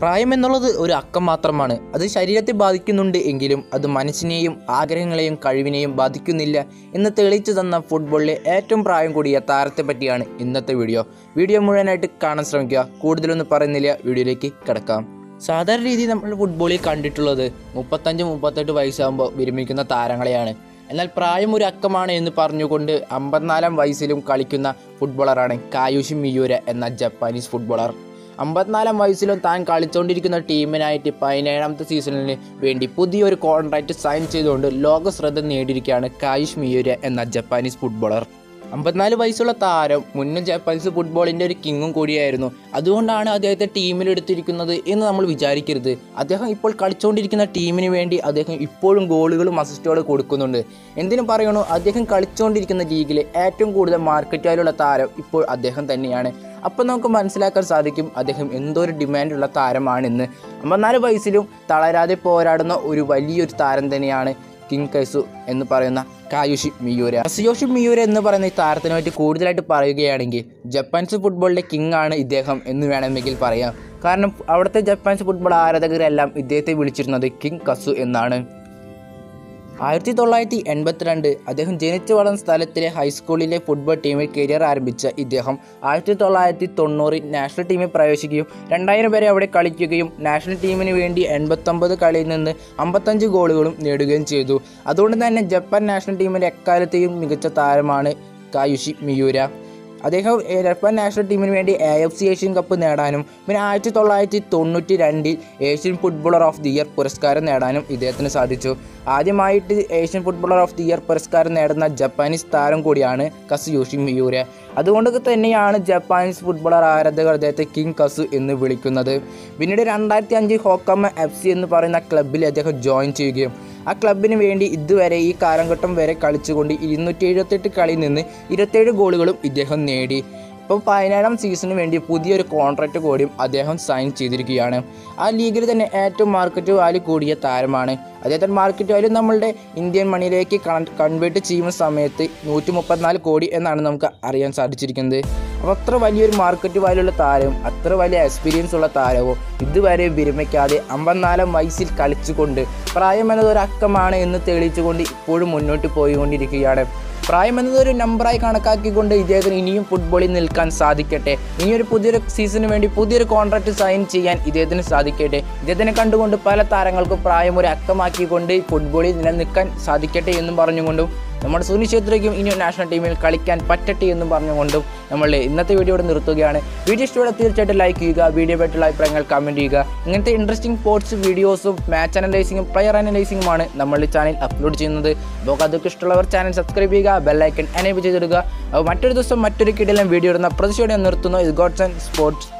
പ്രായം എന്നുള്ളത് ഒരു അക്കം മാത്രമാണ്. അത് ശരീരത്തെ ബാധിക്കുന്നുണ്ട് എങ്കിലും അത് മനസ്സിനെയും ആഗ്രഹങ്ങളെയും കഴിവിനെയും ബാധിക്കുന്നില്ല എന്ന് തെളിയിച്ചു തന്ന ഫുട്ബോളിലെ ഏറ്റവും പ്രായം കൂടിയ താരത്തെ പറ്റിയാണ് ഇന്നത്തെ വീഡിയോ. വീഡിയോ മുഴുവനായിട്ട് കാണാൻ ശ്രമിക്കുക. കൂടുതലൊന്നും പറയുന്നില്ല. വീഡിയോയിലേക്ക് കിടക്കാം. സാധാരണ രീതിയിൽ നമ്മൾ ഫുട്ബോളിൽ കണ്ടിട്ടുള്ളത് മുപ്പത്തഞ്ച് മുപ്പത്തെട്ട് വയസ്സാകുമ്പോൾ വിരമിക്കുന്ന താരങ്ങളെയാണ്. എന്നാൽ പ്രായം ഒരു അക്കമാണ് എന്ന് പറഞ്ഞുകൊണ്ട് അമ്പത്തിനാലാം വയസ്സിലും കളിക്കുന്ന ഫുട്ബോളറാണ് കായുഷി മിയൂര എന്ന ജപ്പാനീസ് ഫുട്ബോളർ. അമ്പത്തിനാലാം വയസ്സിലും താൻ കളിച്ചുകൊണ്ടിരിക്കുന്ന ടീമിനായിട്ട് പതിനേഴാമത്തെ സീസണിന് വേണ്ടി പുതിയൊരു കോൺട്രാക്റ്റ് സൈൻ ചെയ്തുകൊണ്ട് ലോക ശ്രദ്ധ നേടിയിരിക്കുകയാണ് കായുഷ് മിയൂര എന്ന ജപ്പാനീസ് ഫുട്ബോളർ അമ്പത്തിനാല് വയസ്സുള്ള താരം മുന്നും ജപ്പാനീസ് ഫുട്ബോളിന്റെ ഒരു കിങ്ങും കൂടിയായിരുന്നു. അതുകൊണ്ടാണ് അദ്ദേഹത്തെ ടീമിലെടുത്തിരിക്കുന്നത് എന്ന് നമ്മൾ വിചാരിക്കരുത്. അദ്ദേഹം ഇപ്പോൾ കളിച്ചുകൊണ്ടിരിക്കുന്ന ടീമിന് വേണ്ടി അദ്ദേഹം ഇപ്പോഴും ഗോളുകളും അസിസ്റ്റുകളും കൊടുക്കുന്നുണ്ട്. എന്തിനു പറയണോ അദ്ദേഹം കളിച്ചുകൊണ്ടിരിക്കുന്ന ലീഗിലെ ഏറ്റവും കൂടുതൽ മാർക്കറ്റായുള്ള താരം ഇപ്പോൾ അദ്ദേഹം തന്നെയാണ്. അപ്പം നമുക്ക് മനസ്സിലാക്കാൻ സാധിക്കും അദ്ദേഹം എന്തോ ഒരു ഡിമാൻഡുള്ള താരമാണെന്ന്. അമ്പത്തിനാല് വയസ്സിലും തളരാതെ പോരാടുന്ന ഒരു വലിയൊരു താരം തന്നെയാണ് കിങ് കൈസു എന്ന് പറയുന്ന കായുഷി മിയൂര. കസിയോഷി മിയൂര എന്ന് പറയുന്ന ഈ താരത്തിനെ പറ്റി കൂടുതലായിട്ട് പറയുകയാണെങ്കിൽ ജപ്പാൻസ് ഫുട്ബോളിന്റെ കിങ് ആണ് ഇദ്ദേഹം എന്ന് വേണമെങ്കിൽ പറയാം. കാരണം അവിടുത്തെ ജപ്പാൻസ് ഫുട്ബോൾ ആരാധകരെല്ലാം ഇദ്ദേഹത്തെ വിളിച്ചിരുന്നത് കിങ് കസു എന്നാണ്. ആയിരത്തി തൊള്ളായിരത്തി എൺപത്തിരണ്ട് അദ്ദേഹം ജനിച്ചു വളർന്ന സ്ഥലത്തിലെ ഹൈസ്കൂളിലെ ഫുട്ബോൾ ടീമിൽ കരിയർ ആരംഭിച്ച ഇദ്ദേഹം ആയിരത്തി തൊള്ളായിരത്തി തൊണ്ണൂറിൽ നാഷണൽ ടീമിൽ പ്രവേശിക്കുകയും രണ്ടായിരം വരെ അവിടെ കളിക്കുകയും നാഷണൽ ടീമിന് വേണ്ടി എൺപത്തൊമ്പത് കളിയിൽ നിന്ന് അമ്പത്തഞ്ച് ഗോളുകളും നേടുകയും ചെയ്തു. അതുകൊണ്ട് തന്നെ ജപ്പാൻ നാഷണൽ ടീമിന്റെ എക്കാലത്തെയും മികച്ച താരമാണ് കായുഷി മിയൂര. അദ്ദേഹം ജപ്പാൻ നാഷണൽ ടീമിന് വേണ്ടി A F C Asian cup നേടാനും പിന്നെ ആയിരത്തി തൊള്ളായിരത്തി തൊണ്ണൂറ്റി രണ്ടിൽ Asian footballer of the year പുരസ്കാരം നേടാനും ഇദ്ദേഹത്തിന് സാധിച്ചു. ആദ്യമായിട്ട് Asian footballer of the year പുരസ്കാരം നേടുന്ന ജപ്പാനീസ് താരം കൂടിയാണ് കസുയോഷി മിയൂര. അതുകൊണ്ട് തന്നെയാണ് ജപ്പാനീസ് ഫുട്ബോളർ ആരാധകർ അദ്ദേഹത്തെ കിങ് കസു എന്ന് വിളിക്കുന്നത്. പിന്നീട് രണ്ടായിരത്തി അഞ്ച് ഹോക്കമ്മ എഫ് സി എന്ന് പറയുന്ന ക്ലബ്ബിൽ അദ്ദേഹം ജോയിൻ ചെയ്യുകയും ആ ക്ലബിന് വേണ്ടി ഇതുവരെ ഈ കാലഘട്ടം വരെ കളിച്ചുകൊണ്ട് ഇരുന്നൂറ്റി എഴുപത്തെട്ട് കളിയിൽ നിന്ന് ഇരുപത്തേഴ് ഗോളുകളും ഇദ്ദേഹം നേടി. ഇപ്പോൾ പതിനേഴാം സീസണിന് വേണ്ടി പുതിയൊരു കോൺട്രാക്റ്റ് കൂടിയും അദ്ദേഹം സൈൻ ചെയ്തിരിക്കുകയാണ്. ആ ലീഗിൽ തന്നെ ഏറ്റവും മാർക്കറ്റ് വാല്യൂ കൂടിയ താരമാണ്. അദ്ദേഹത്തിന്റെ മാർക്കറ്റ് വാല്യൂ നമ്മളുടെ ഇന്ത്യൻ മണിയിലേക്ക് കൺവേർട്ട് ചെയ്യുന്ന സമയത്ത് നൂറ്റി കോടി എന്നാണ് നമുക്ക് അറിയാൻ സാധിച്ചിരിക്കുന്നത്. അപ്പോൾ അത്ര വലിയൊരു മാർക്കറ്റ് വാല്യുള്ള താരവും അത്ര വലിയ എക്സ്പീരിയൻസ് ഉള്ള താരവും ഇതുവരെ വിരമിക്കാതെ അമ്പത്തിനാലാം വയസ്സിൽ കളിച്ചുകൊണ്ട് പ്രായം ഒരു അക്കമാണ് എന്ന് തെളിയിച്ചുകൊണ്ട് ഇപ്പോഴും മുന്നോട്ട് പോയിക്കൊണ്ടിരിക്കുകയാണ്. പ്രായം എന്നത് ഒരു നമ്പറായി കണക്കാക്കിക്കൊണ്ട് ഇദ്ദേഹത്തിന് ഇനിയും ഫുട്ബോളിൽ നിൽക്കാൻ സാധിക്കട്ടെ. ഇനിയൊരു പുതിയൊരു സീസണിന് വേണ്ടി പുതിയൊരു കോൺട്രാക്റ്റ് സൈൻ ചെയ്യാൻ ഇദ്ദേഹത്തിന് സാധിക്കട്ടെ. ഇദ്ദേഹത്തിനെ കണ്ടുകൊണ്ട് പല താരങ്ങൾക്കും പ്രായം ഒരു അക്കമാക്കിക്കൊണ്ട് ഫുട്ബോളിൽ നിലനിൽക്കാൻ സാധിക്കട്ടെ എന്നും പറഞ്ഞുകൊണ്ടും നമ്മുടെ സുനിൽ ഛേത്രിക്കും ഇനി നാഷണൽ ടീമിൽ കളിക്കാൻ പറ്റട്ടെ എന്നും പറഞ്ഞുകൊണ്ടും നമ്മൾ ഇന്നത്തെ വീഡിയോ ഇവിടെ നിർത്തുകയാണ്. വീഡിയോ ഇഷ്ടമുള്ള തീർച്ചയായിട്ടും ലൈക്ക് ചെയ്യുക വീഡിയോ പറ്റുള്ള അഭിപ്രായങ്ങൾ കമന്റ് ചെയ്യുക. ഇങ്ങനത്തെ ഇൻട്രസ്റ്റിംഗ് സ്പോർട്സ് വീഡിയോസും മാച്ച് അനലൈസിങ്ങും പ്ലെയർ അനലൈസിങ്ങുമാണ് നമ്മൾ ചാനൽ അപ്ലോഡ് ചെയ്യുന്നത്. അപ്പോൾ അതൊക്കെ ഇഷ്ടമുള്ളവർ ചാനൽ സബ്സ്ക്രൈബ് ചെയ്യുക ബെല്ലൈക്കൻ എനേബിൾ ചെയ്തിടുക. അപ്പോൾ മറ്റൊരു ദിവസം മറ്റൊരു കിടയിലും വീഡിയോ ഇടുന്ന പ്രതിഷേധം നിർത്തുന്നു. ഇത് ഗോഡ്സ് ആൻഡ് സ്പോർട്സ്